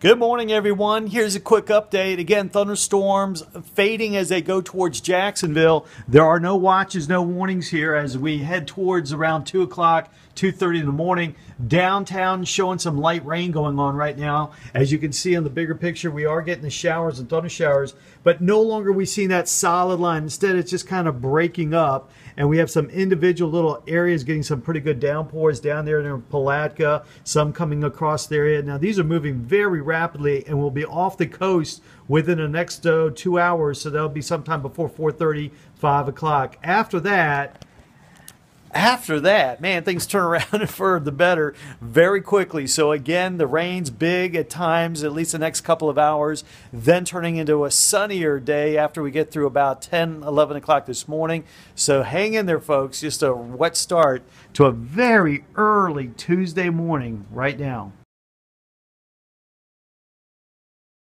Good morning, everyone. Here's a quick update. Again, thunderstorms fading as they go towards Jacksonville. There are no watches, no warnings here as we head towards around 2 o'clock, 2.30 in the morning. Downtown showing some light rain going on right now. As you can see in the bigger picture, we are getting the showers and thunder showers, but no longer we seeing that solid line. Instead, it's just kind of breaking up, and we have some individual little areas getting some pretty good downpours down there in Palatka, some coming across the area. Now, these are moving very rapidly and will be off the coast within the next uh, two hours. So that'll be sometime before 4:30, 5 o'clock. After that, after that, man, things turn around for the better very quickly. So again, the rain's big at times, at least the next couple of hours, then turning into a sunnier day after we get through about 10, 11 o'clock this morning. So hang in there, folks. Just a wet start to a very early Tuesday morning right now.